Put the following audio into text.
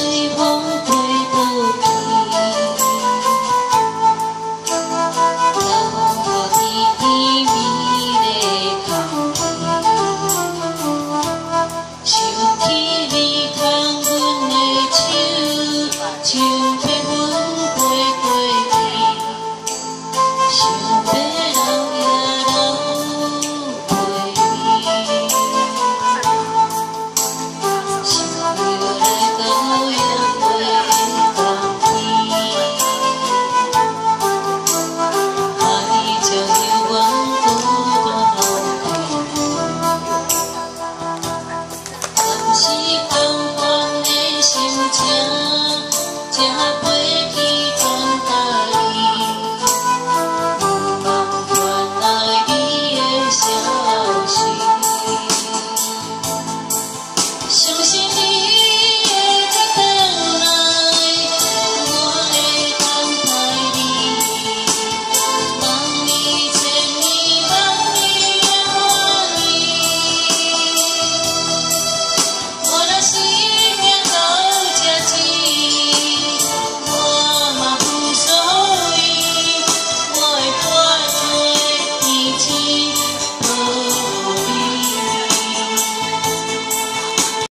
us.